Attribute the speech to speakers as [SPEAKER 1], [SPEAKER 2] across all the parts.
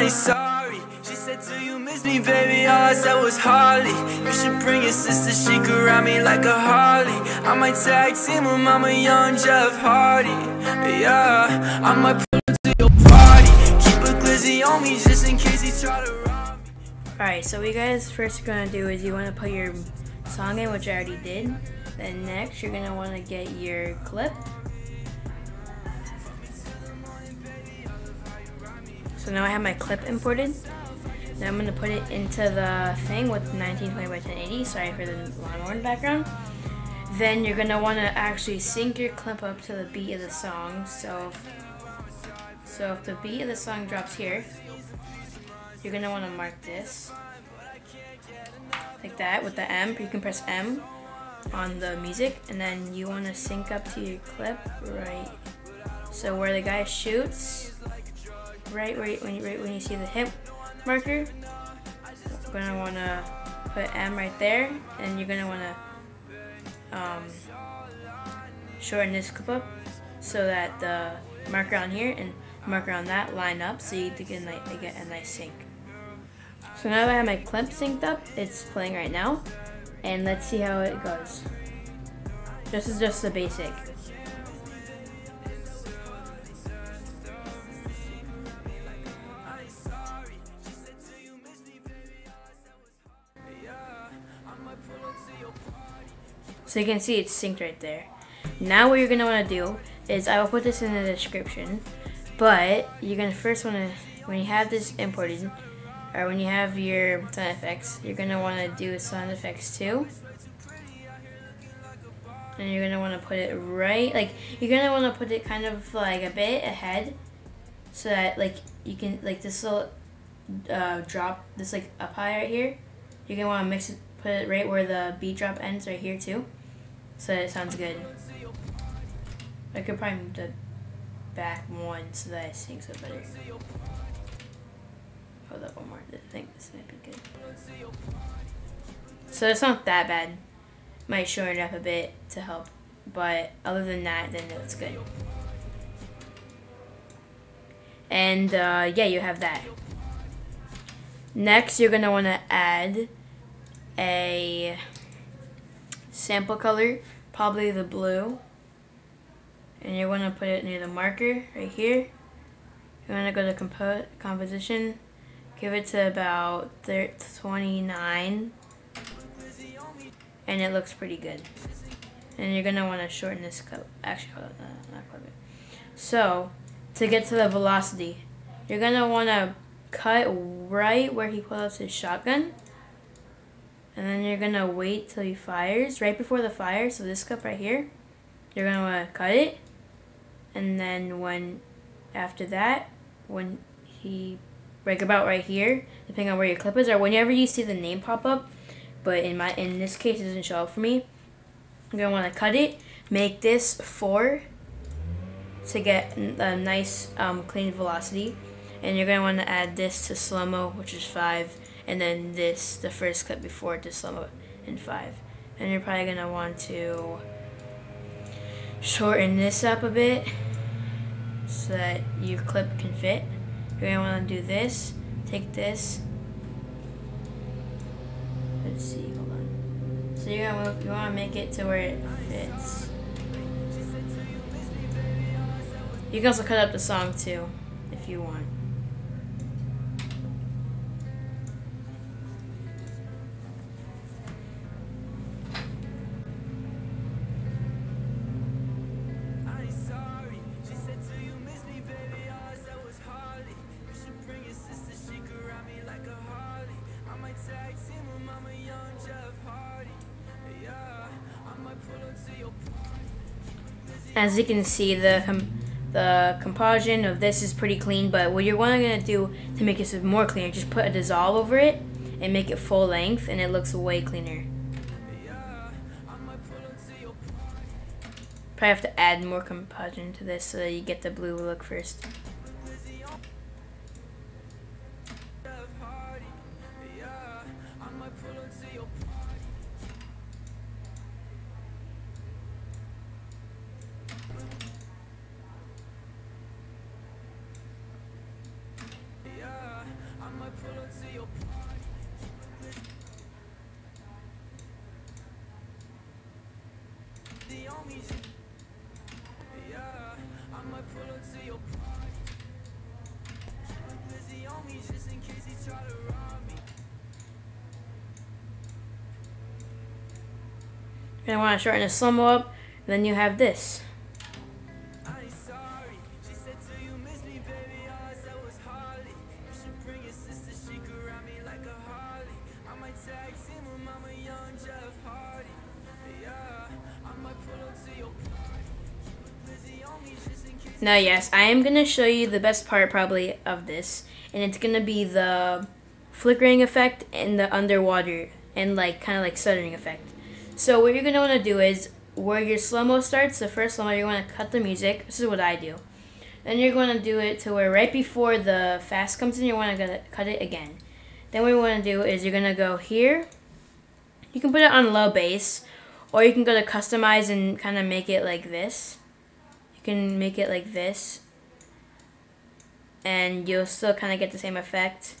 [SPEAKER 1] Ain't sorry. She said, Do you miss me, baby? All I said was Harley. You should bring your sister, she could ride me like a Harley. I might tag team with Mama Young Jeff Hardy. Yeah, I might pull up to your party. Keep a glizzy on me just in case he try to rob me.
[SPEAKER 2] Alright, so what you guys first gonna do is you wanna put your song in, which I already did. Then next, you're gonna wanna get your clip. So now I have my clip imported. Now I'm gonna put it into the thing with 1920 by 1080. Sorry for the lawnmower in the background. Then you're gonna wanna actually sync your clip up to the beat of the song. So, so if the beat of the song drops here, you're gonna wanna mark this like that with the M. You can press M on the music, and then you want to sync up to your clip right. So where the guy shoots, right where you, when you right when you see the hip marker, you're gonna want to put M right there, and you're gonna want to um, shorten this clip up so that the marker on here and marker on that line up, so you get a nice, get a nice sync. So now that I have my clip synced up, it's playing right now. And let's see how it goes. This is just the basic. So you can see it's synced right there. Now what you're gonna wanna do is I will put this in the description, but you're gonna first wanna, when you have this imported, or when you have your sound effects, you're gonna want to do sound effects too. And you're gonna want to put it right, like you're gonna want to put it kind of like a bit ahead, so that like you can like this little uh, drop this like up high right here. You're gonna want to mix it, put it right where the beat drop ends right here too, so it sounds good. I could probably move the back one so that it syncs up better. Hold up one more. I think this might be good. So it's not that bad. Might shorten it up a bit to help. But other than that, then it's good. And uh, yeah, you have that. Next, you're going to want to add a sample color, probably the blue. And you're going to put it near the marker right here. You're going to go to compo composition, give it to about 29 and it looks pretty good. And you're gonna want to shorten this clip actually hold on, not clip it so to get to the velocity you're gonna want to cut right where he pulls his shotgun and then you're gonna wait till he fires right before the fire so this cup right here you're gonna want to cut it and then when after that when he like about right here, depending on where your clip is, or whenever you see the name pop up. But in my in this case, it doesn't show up for me. I'm gonna want to cut it, make this four to get a nice um, clean velocity, and you're gonna want to add this to slow mo, which is five, and then this the first clip before to slow mo in five, and you're probably gonna want to shorten this up a bit so that your clip can fit. You're gonna want to do this. Take this. Let's see. Hold on. So you're gonna you want to make it to where it fits. You can also cut up the song too, if you want. As you can see, the the composition of this is pretty clean, but what you're going to do to make it more cleaner, just put a dissolve over it and make it full length, and it looks way cleaner. Probably have to add more composition to this so that you get the blue look first. And I want to shorten the slow-mo up, then you have this. Now, yes, I am going to show you the best part probably of this, and it's going to be the flickering effect and the underwater and like kind of like stuttering effect. So what you're going to want to do is where your slow-mo starts, the first slow-mo, you're going to cut the music. This is what I do. Then you're going to do it to where right before the fast comes in, you want to cut it again. Then what you want to do is you're going to go here. You can put it on low bass, or you can go to customize and kind of make it like this you can make it like this and you'll still kind of get the same effect.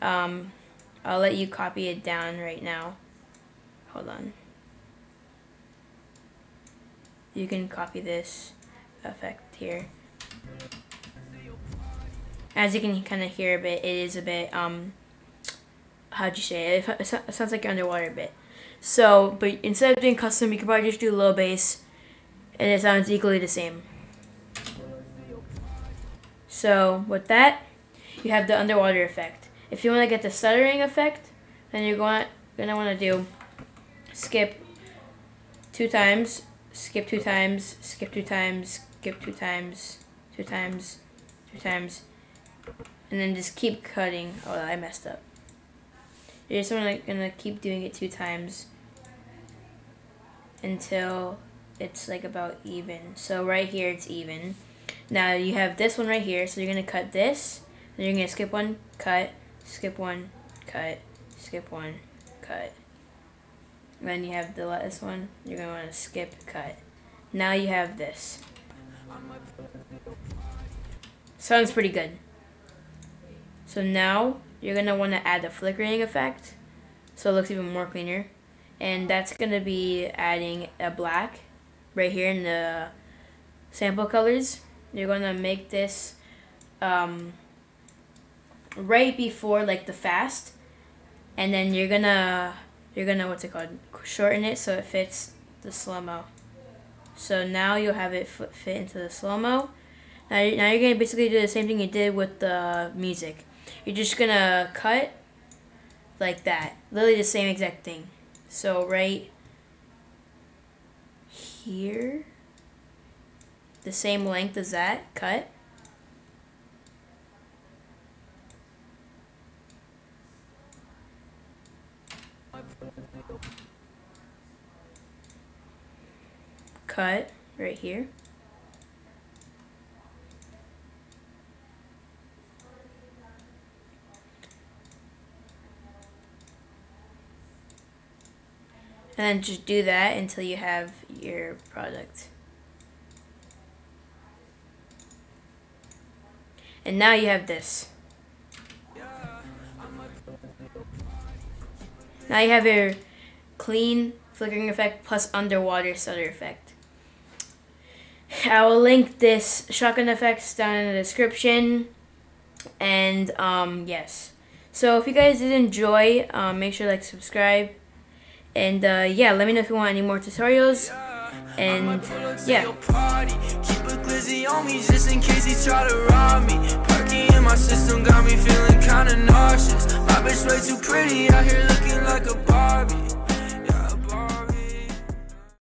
[SPEAKER 2] Um, I'll let you copy it down right now. Hold on. You can copy this effect here. As you can kind of hear a bit, it is a bit, um, how'd you say it? It, it sounds like underwater a bit. So, but instead of doing custom, you can probably just do low bass, and it sounds equally the same. So with that, you have the underwater effect. If you want to get the stuttering effect, then you're gonna want to do skip two times, skip two times, skip two times, skip two times, two times, two times, and then just keep cutting. Oh, I messed up. You're just gonna, gonna keep doing it two times until it's like about even. So right here it's even. Now you have this one right here, so you're to cut this, then you're to skip one, cut, skip one, cut, skip one, cut. Then you have the last one, you're going to want to skip, cut. Now you have this. Sounds pretty good. So now you're going to want to add the flickering effect so it looks even more cleaner. And that's going to be adding a black right here in the sample colors you're gonna make this um, right before like the fast and then you're gonna you're gonna what's it called. Shorten it so it fits the slow-mo. So now you'll have it fit into the slow-mo. Now, now you're gonna basically do the same thing you did with the music. You're just gonna cut like that. Literally the same exact thing. So right here the same length as that cut. Cut right here. And then just do that until you have your product. And now you have this. Now you have your clean flickering effect plus underwater stutter effect. I will link this shotgun effects down in the description. And um, yes. So if you guys did enjoy, um, make sure to like, subscribe. And uh, yeah, let me know if you want any more tutorials. And yeah. My bitch way too pretty out here looking like a Barbie.